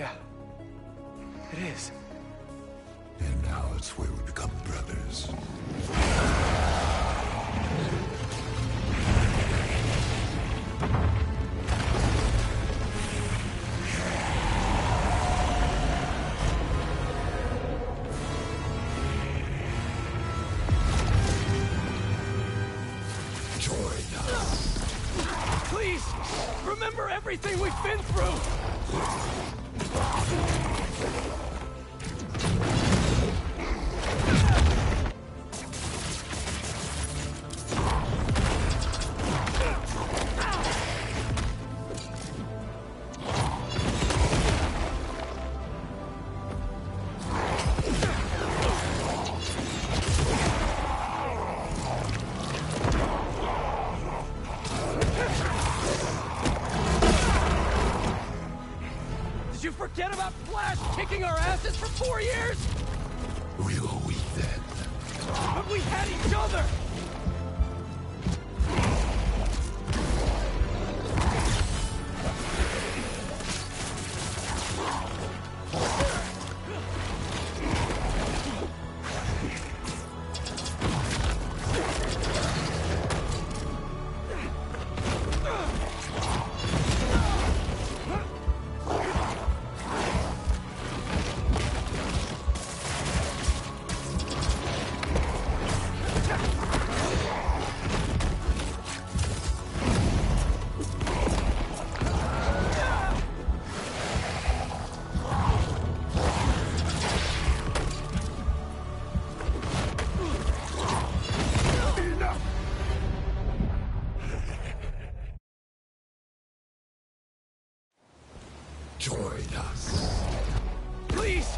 Yeah. It is. And now it's where we become brothers. Join us. Please, remember everything we've been through! join us. Please,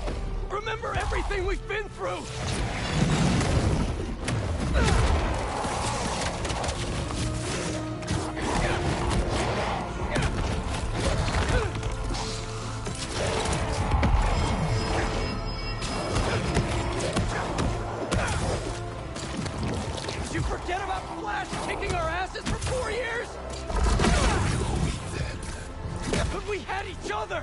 remember everything we've been through! at each other!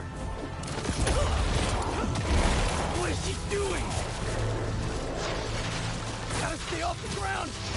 What is she doing? Gotta stay off the ground!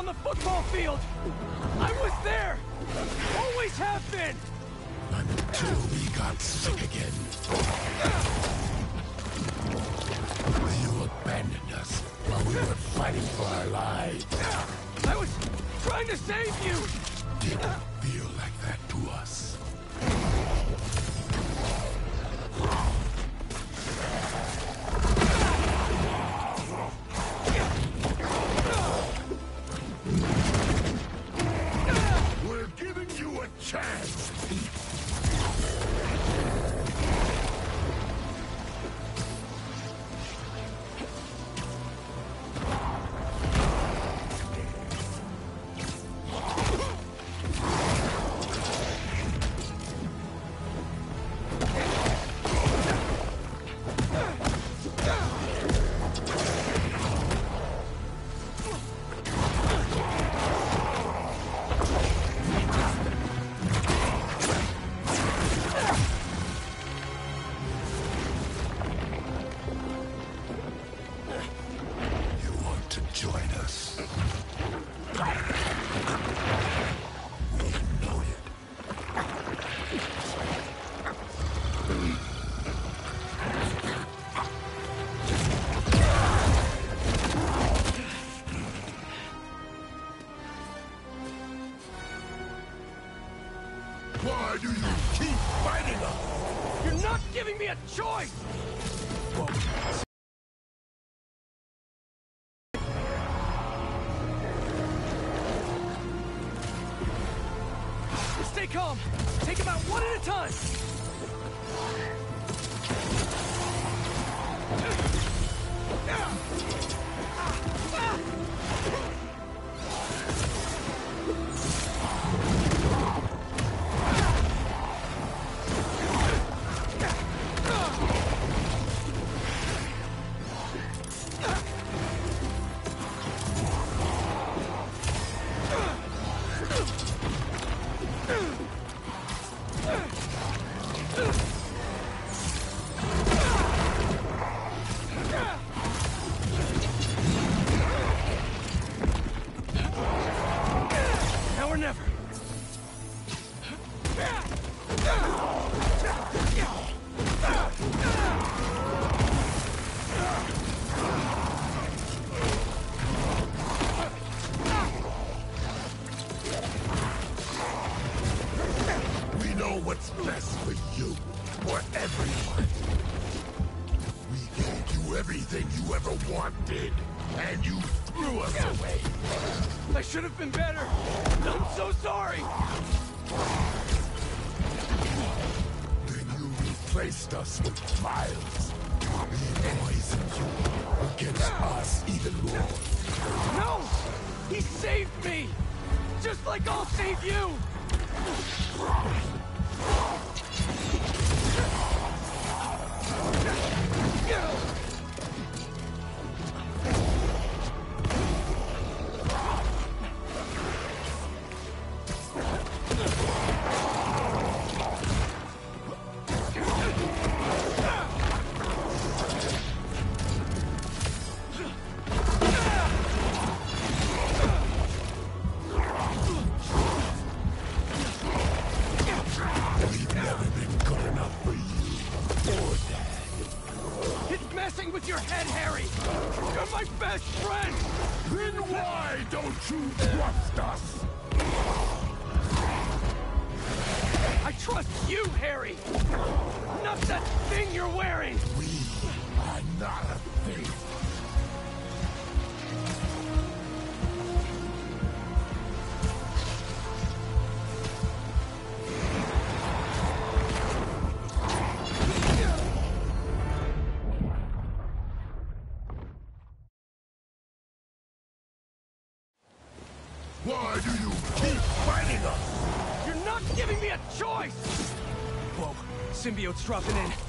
on the football field. I was there. Always have been. Until we got sick again. You abandoned us while we were fighting for our lives. I was trying to save you. Didn't feel like that to us. True. dropping in.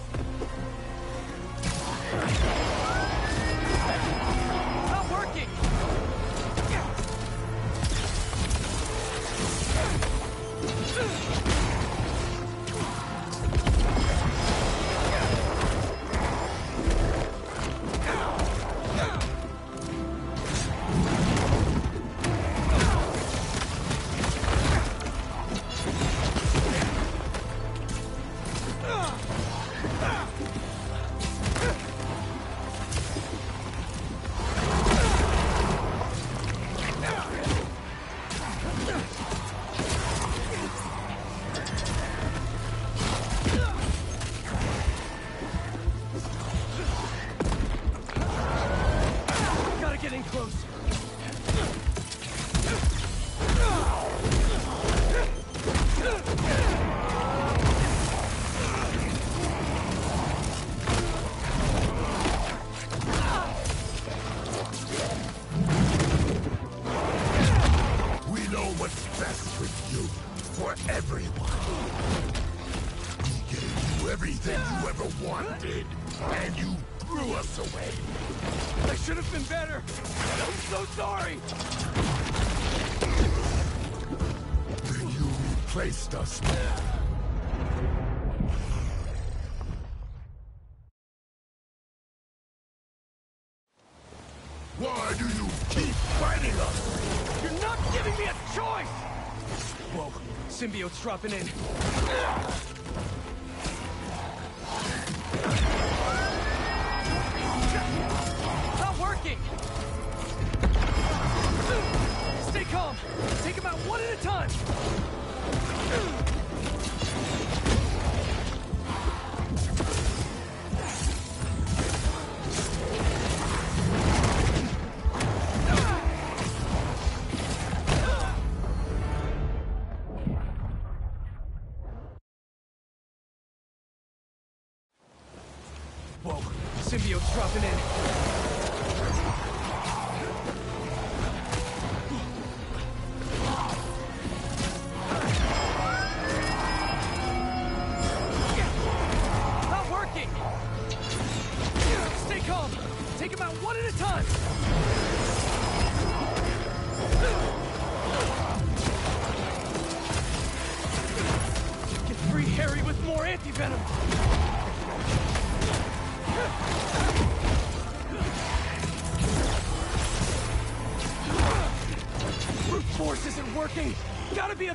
symbiote's dropping in.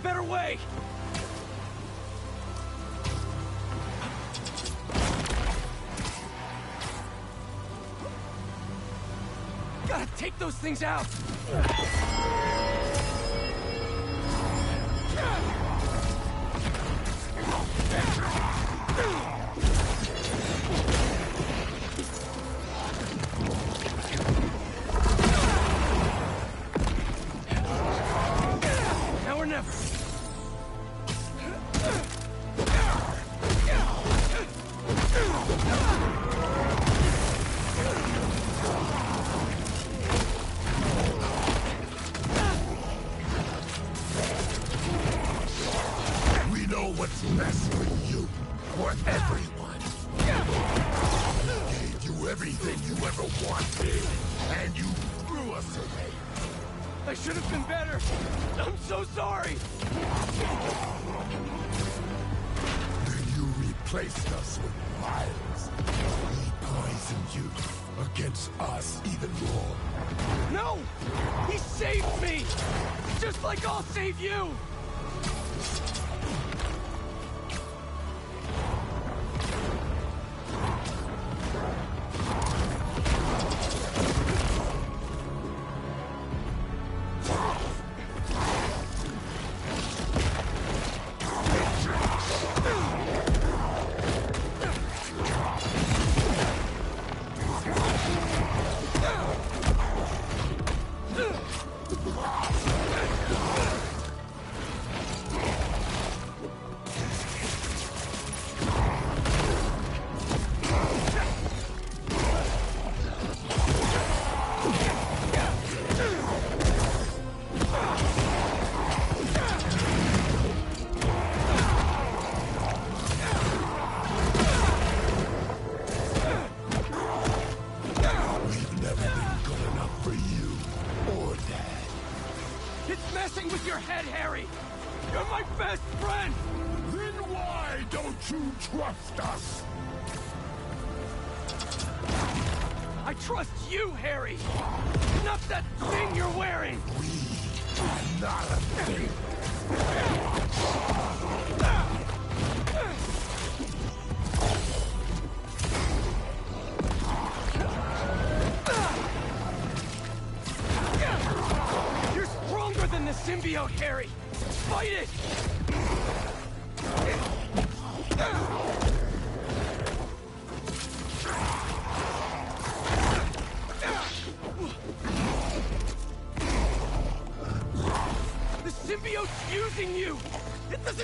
better way! Gotta take those things out!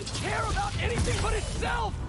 Care about anything but itself!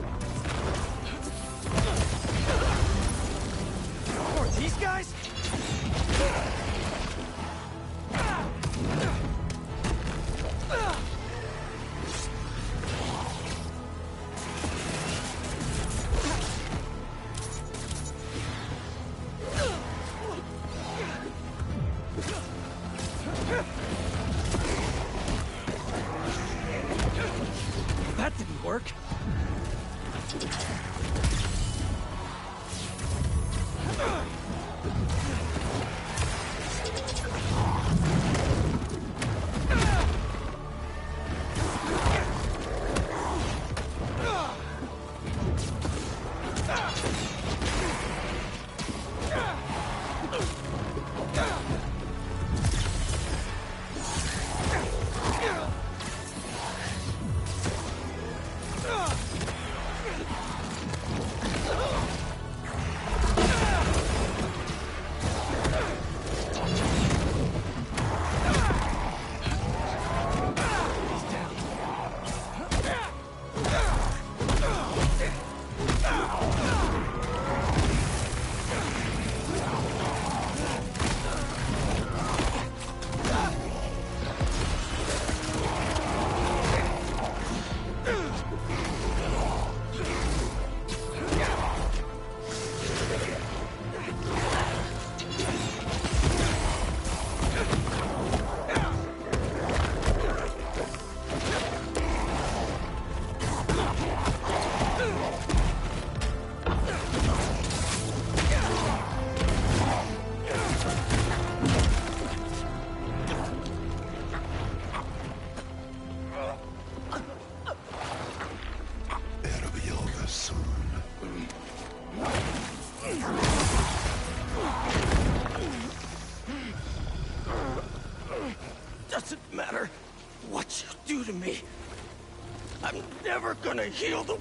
Gonna heal the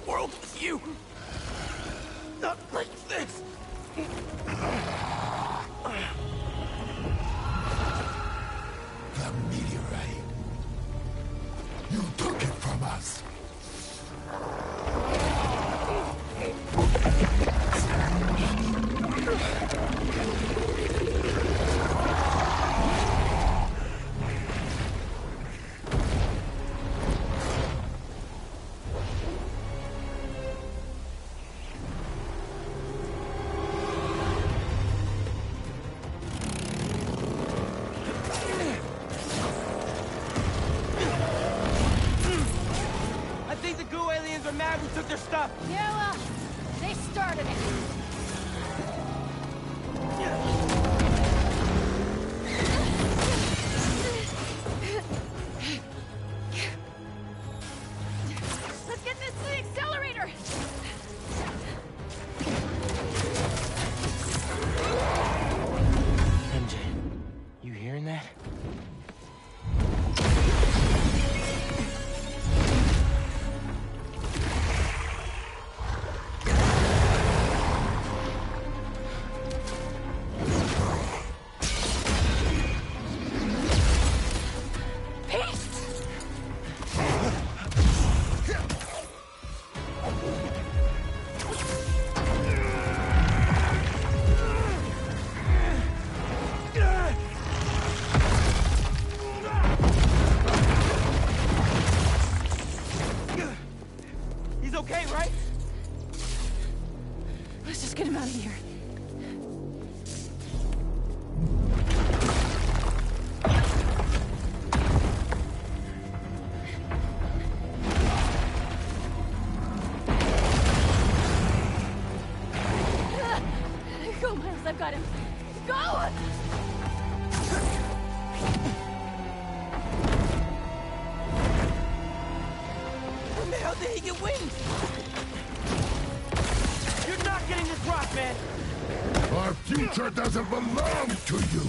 doesn't belong to you.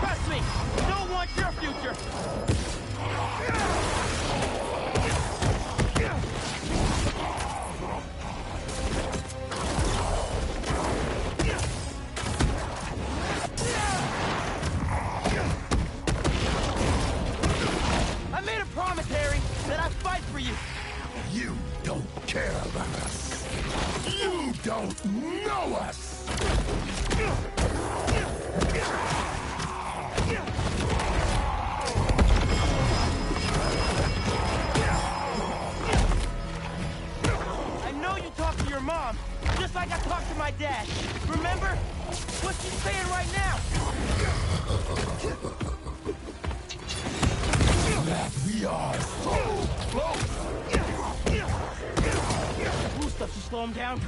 Trust me, don't want your future. I made a promise, Harry, that I'd fight for you. You don't care about us. You don't know us! I know you talked to your mom, just like I talked to my dad. Remember? What's she saying right now? That we are so close! slow him down?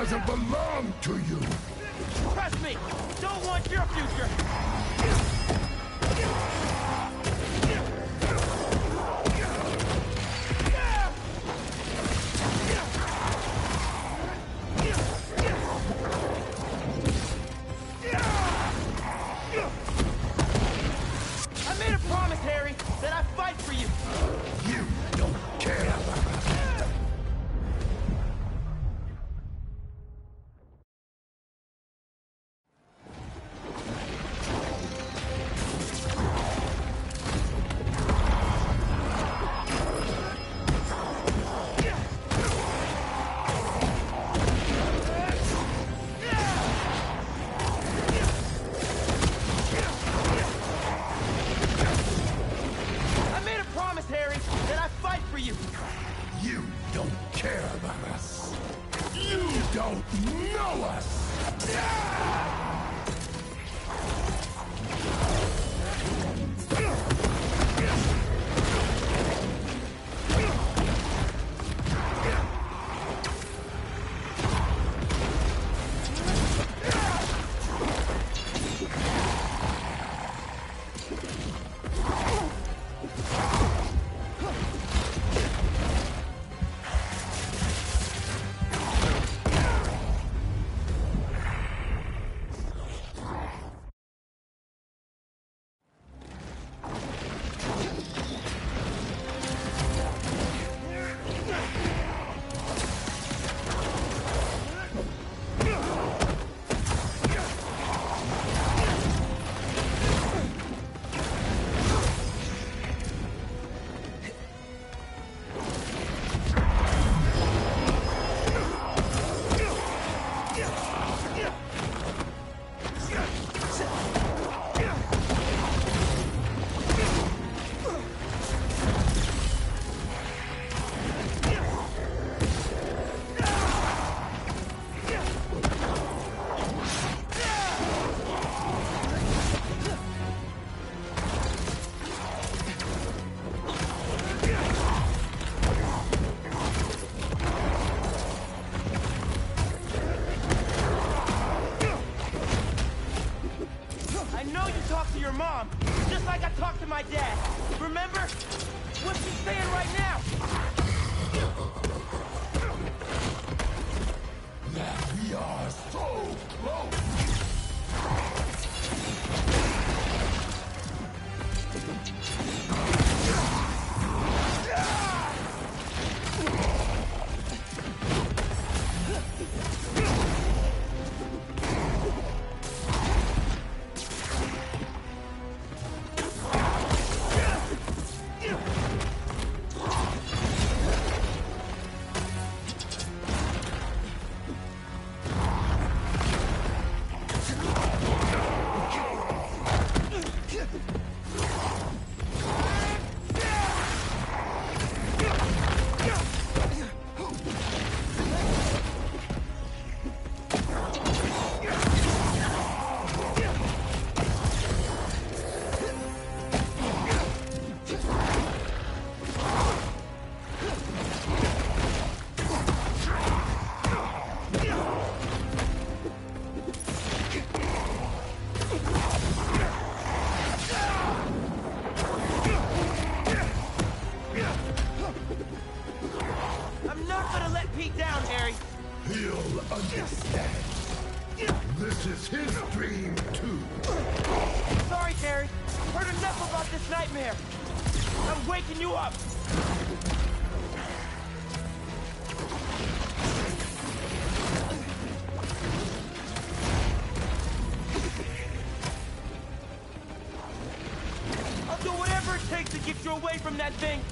doesn't belong to you. That thing.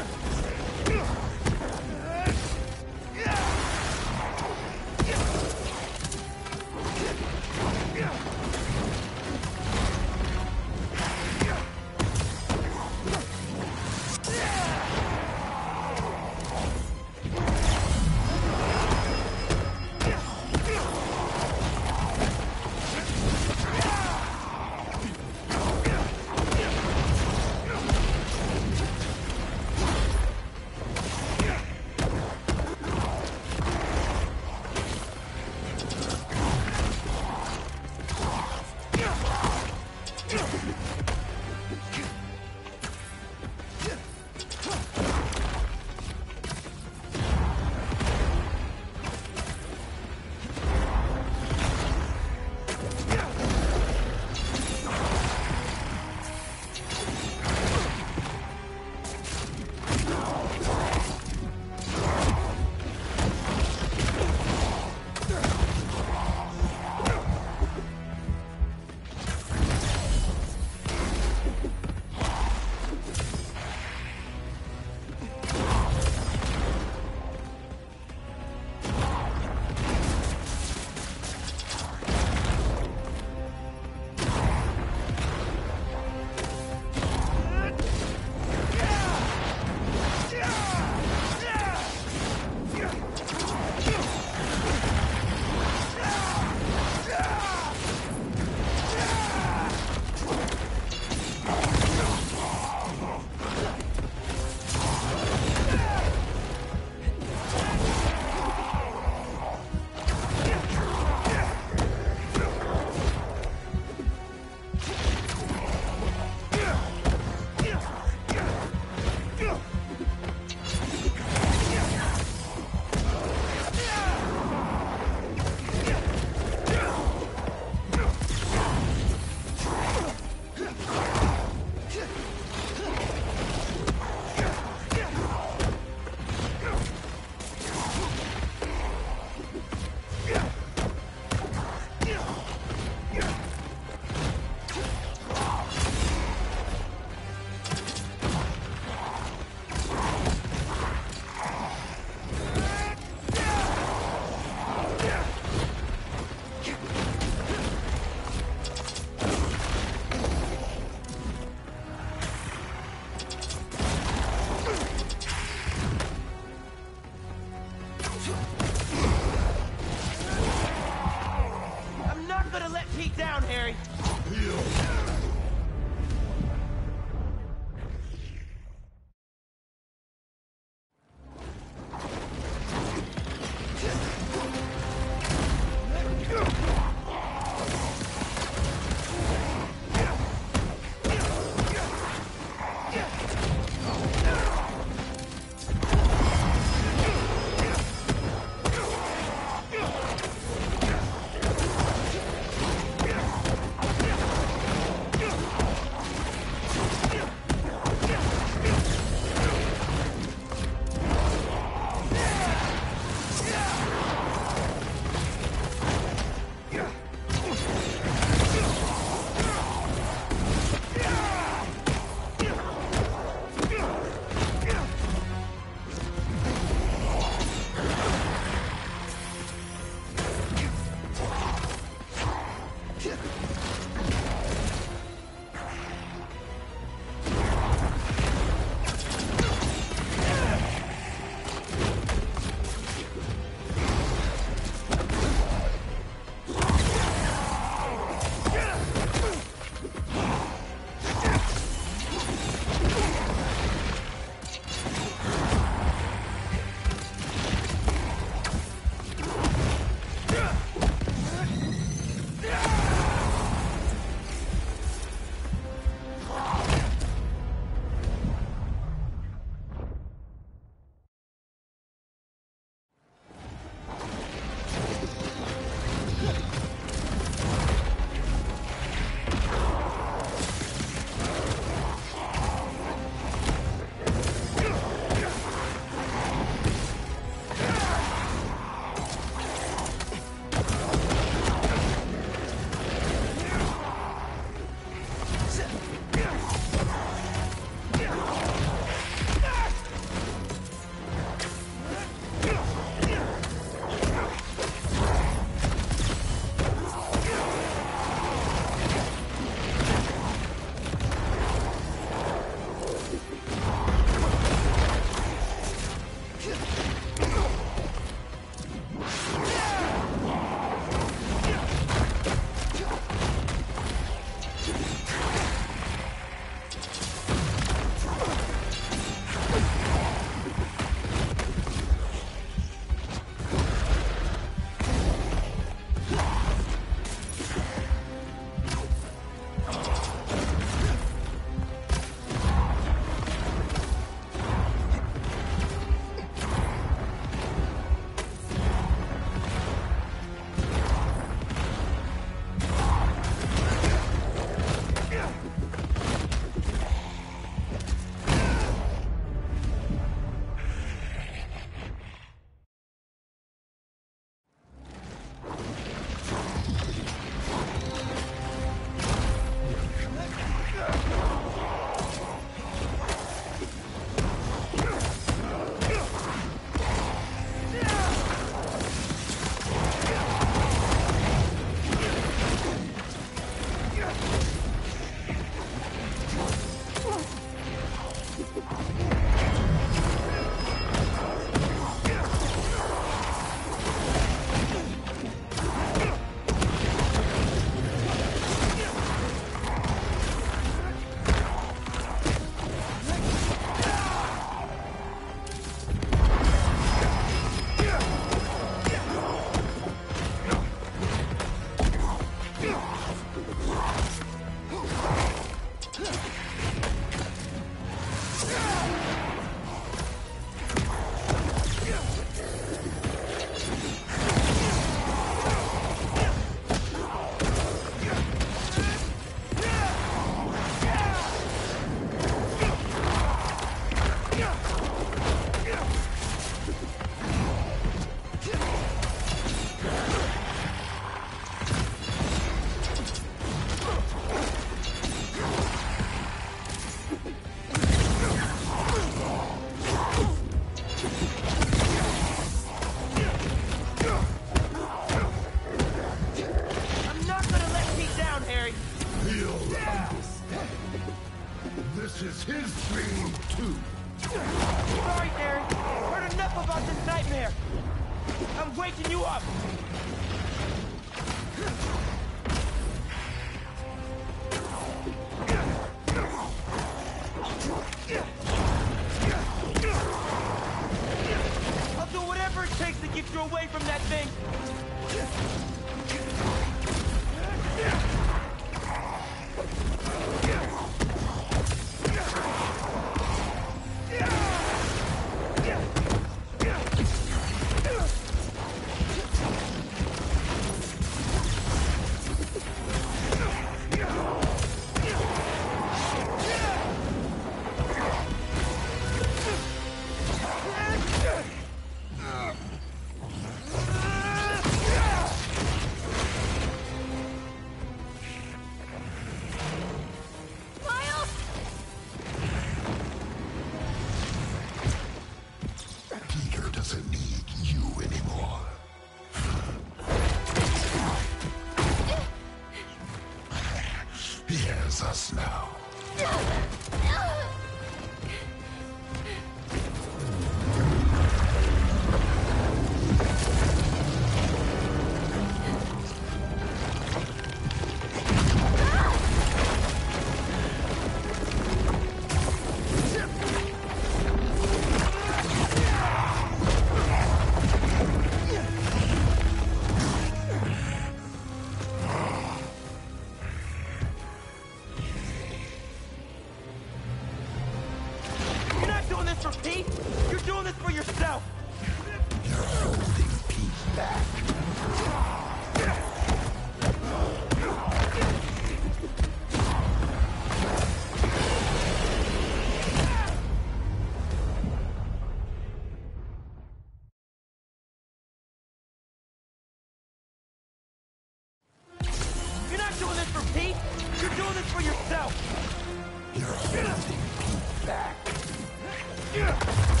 You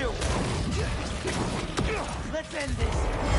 do. Let's end this.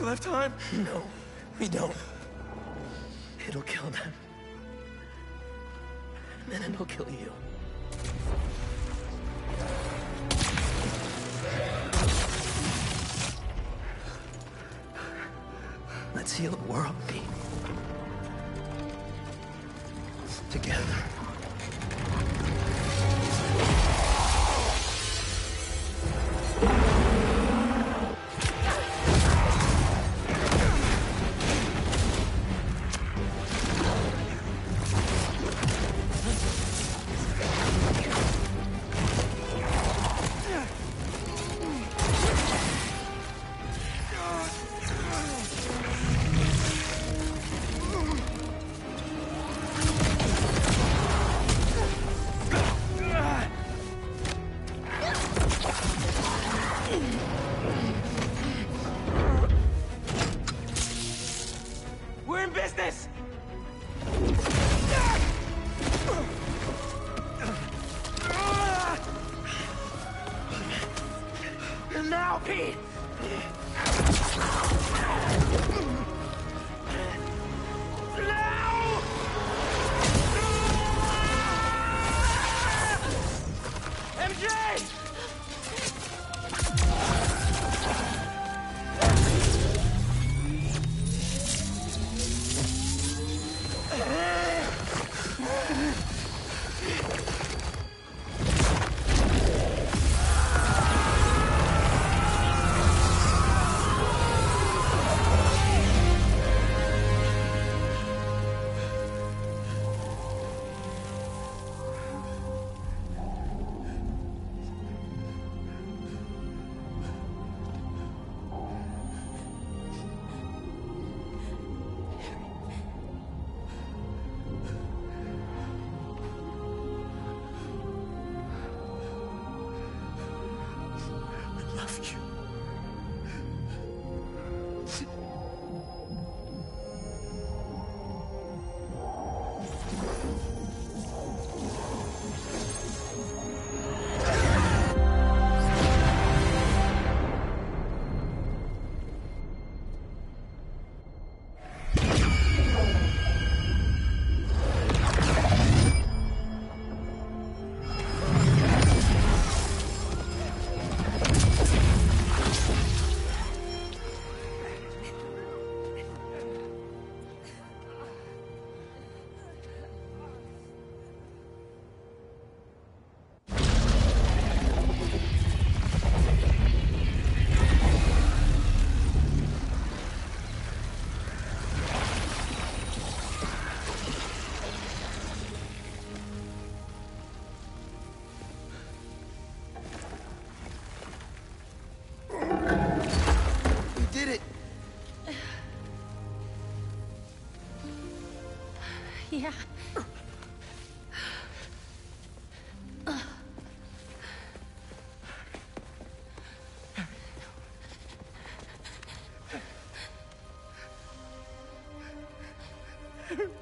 Still have time? No,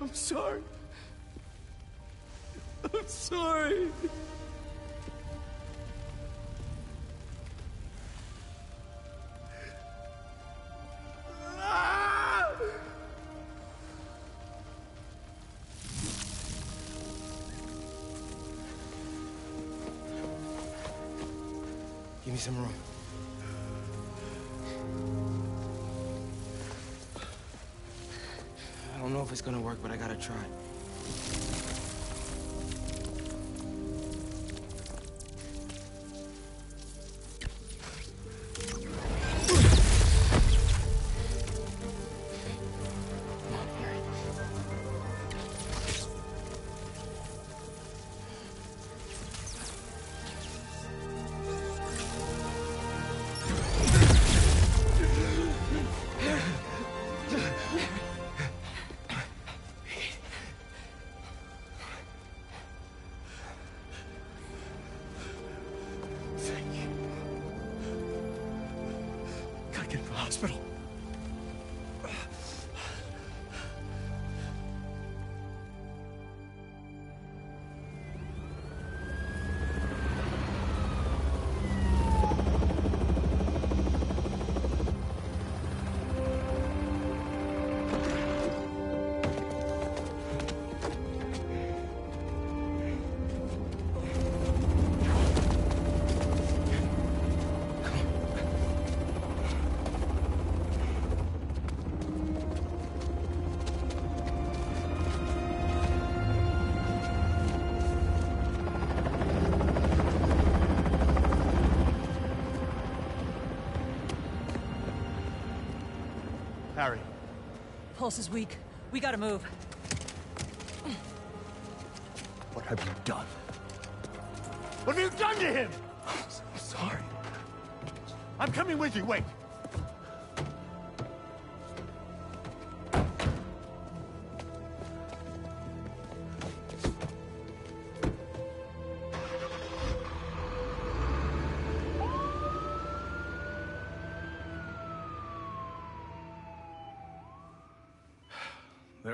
I'm sorry. I'm sorry. Give me some room. But I gotta try. Pulse is weak. We gotta move. What have you done? what have you done to him? I'm sorry. I'm coming with you. Wait.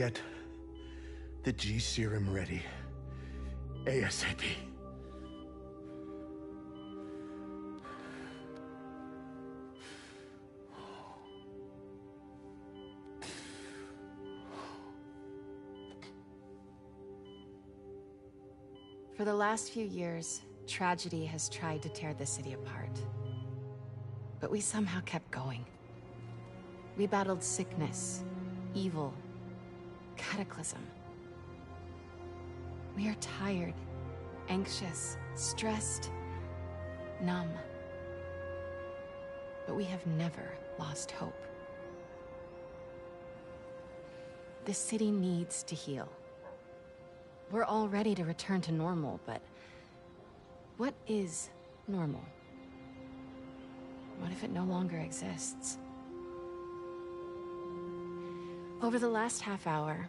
Get the G serum ready. ASAP. For the last few years, tragedy has tried to tear the city apart. But we somehow kept going. We battled sickness, evil, cataclysm. We are tired, anxious, stressed, numb. But we have never lost hope. The city needs to heal. We're all ready to return to normal, but what is normal? What if it no longer exists? Over the last half hour,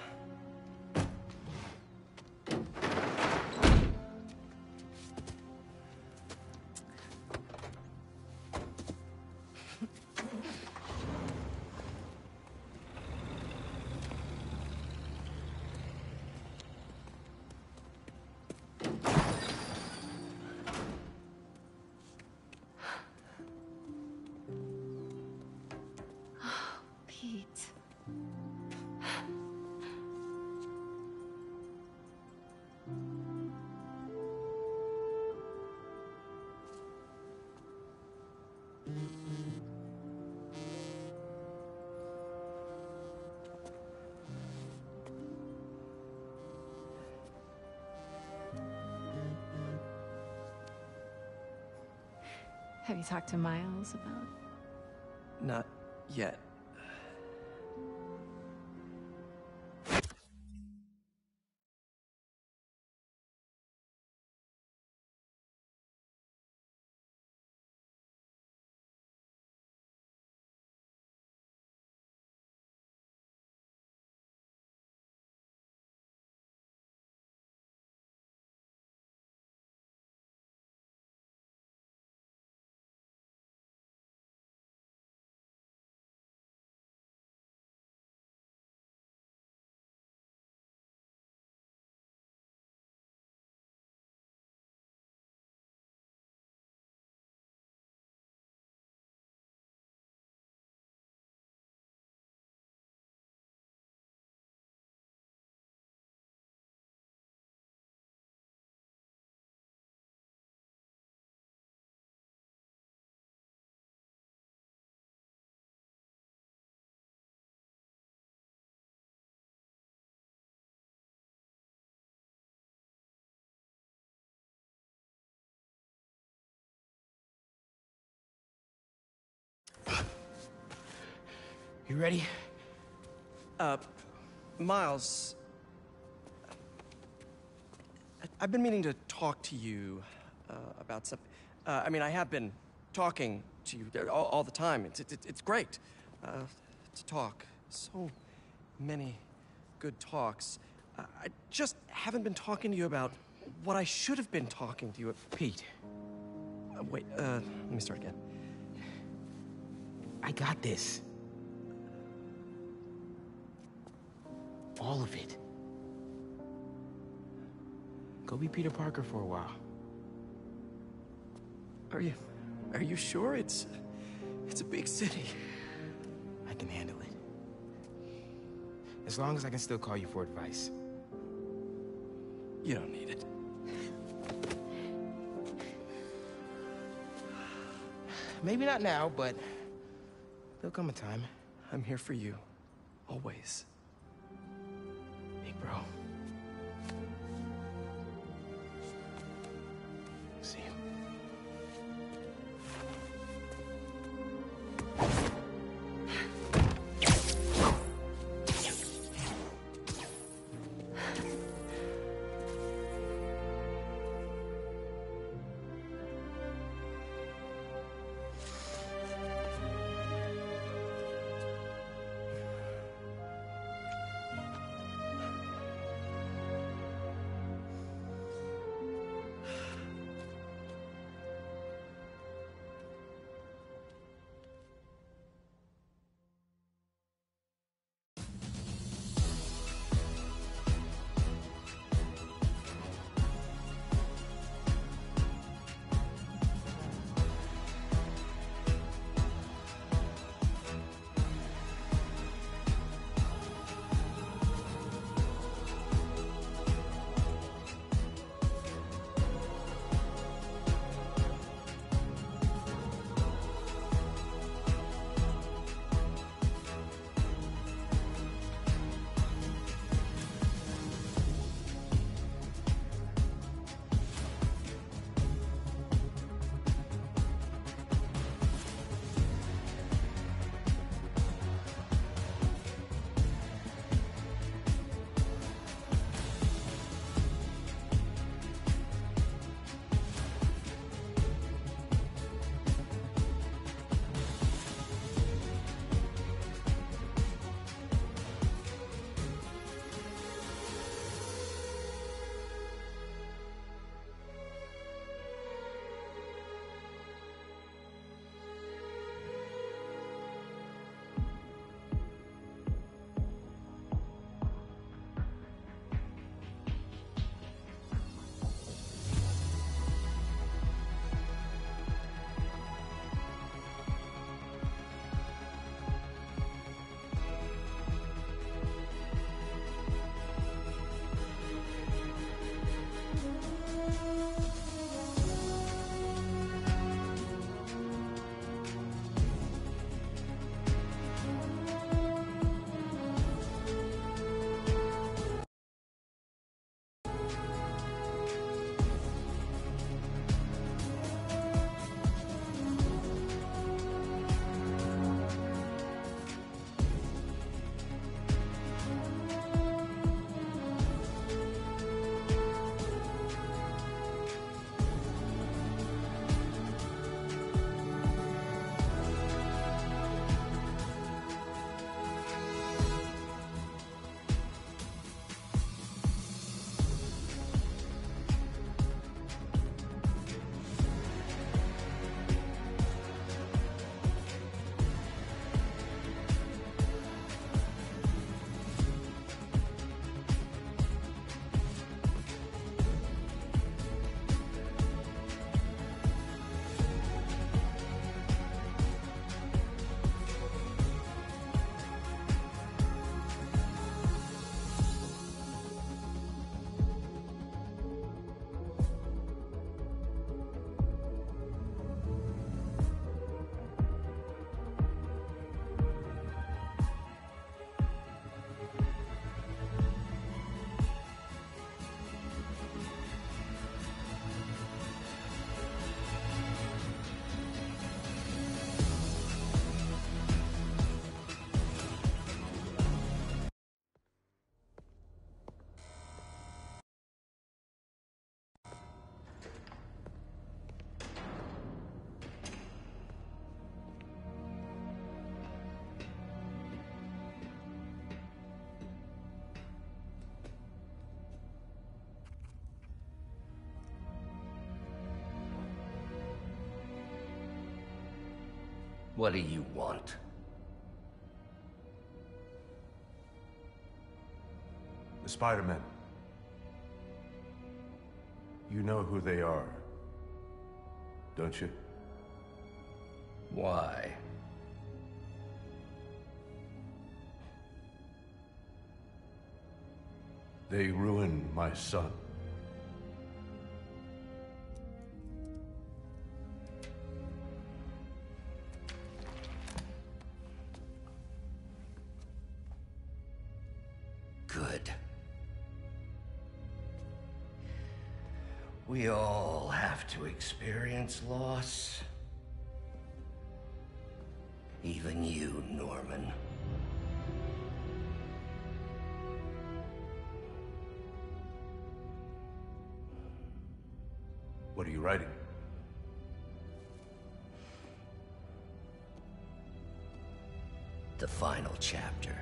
You talked to Miles about? You ready? Uh, Miles. I- I've been meaning to talk to you uh, about something. Uh, I mean, I have been talking to you all, all the time. It's, it's, it's great uh, to talk. So many good talks. Uh, I just haven't been talking to you about what I should have been talking to you. about. Pete, Uh, wait, uh, let me start again. I got this. All of it. Go be Peter Parker for a while. Are you... are you sure? It's... it's a big city. I can handle it. As long as I can still call you for advice. You don't need it. Maybe not now, but there'll come a time. I'm here for you. Always. What do you want? The Spider-Men. You know who they are, don't you? Why? They ruined my son. Experience loss. Even you, Norman. What are you writing? The final chapter.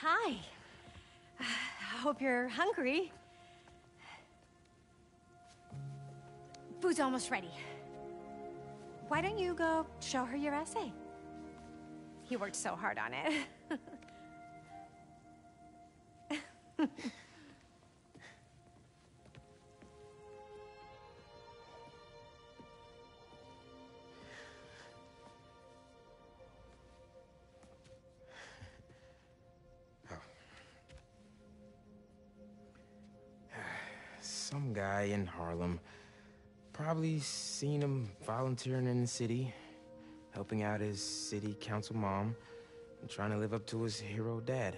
Hi. I hope you're hungry. Food's almost ready. Why don't you go show her your essay? He worked so hard on it. guy in Harlem. Probably seen him volunteering in the city, helping out his city council mom, and trying to live up to his hero dad.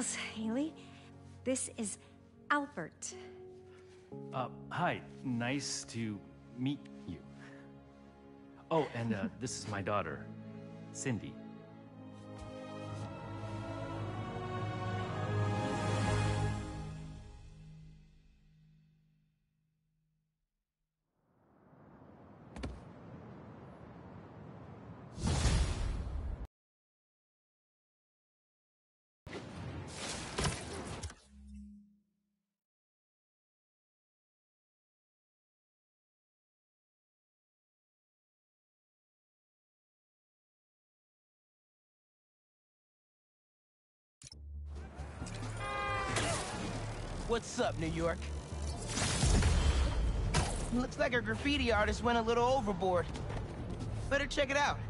Miles, Hailey, this is Albert. Uh, hi. Nice to meet you. Oh, and uh, this is my daughter, Cindy. What's up, New York? Looks like our graffiti artist went a little overboard. Better check it out.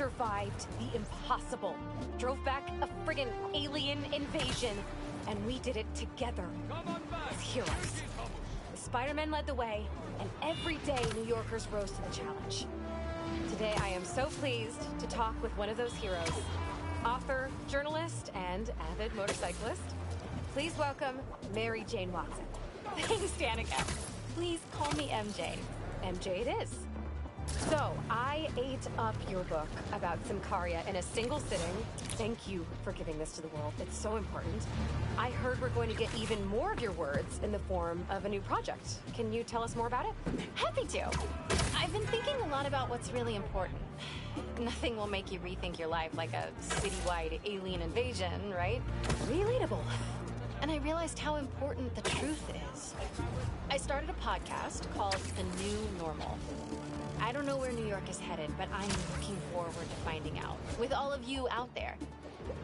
Survived the impossible. Drove back a friggin' alien invasion. And we did it together. As heroes. The Spider-Man led the way, and every day New Yorkers rose to the challenge. Today I am so pleased to talk with one of those heroes. Author, journalist, and avid motorcyclist. Please welcome Mary Jane Watson. Thanks, Danikka. Please call me MJ. MJ it is. So, I ate up your book about Symkaria in a single sitting. Thank you for giving this to the world. It's so important. I heard we're going to get even more of your words in the form of a new project. Can you tell us more about it? Happy to. I've been thinking a lot about what's really important. Nothing will make you rethink your life like a citywide alien invasion, right? Relatable. And I realized how important the truth is. I started a podcast called The New Normal. I don't know where New York is headed, but I'm looking forward to finding out. With all of you out there.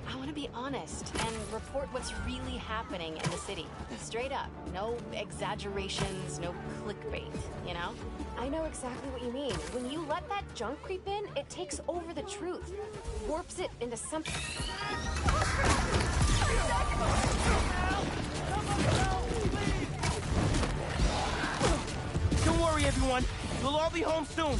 I want to be honest and report what's really happening in the city. Straight up. No exaggerations, no clickbait, you know? I know exactly what you mean. When you let that junk creep in, it takes over the truth, warps it into something. Don't worry, everyone. We'll all be home soon.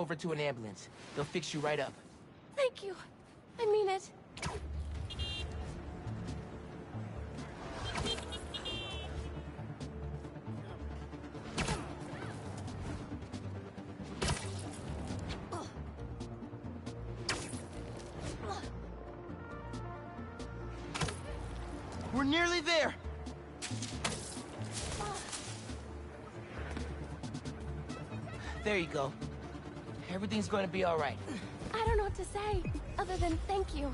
Over to an ambulance. They'll fix you right up. Going to be all right. I don't know what to say, other than thank you.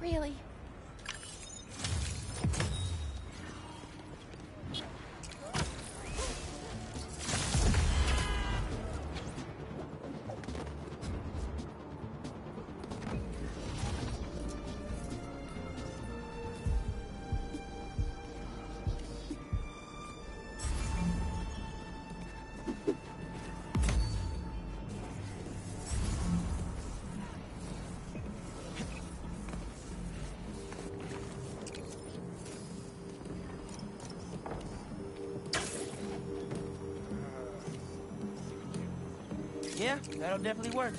Really. That'll definitely work.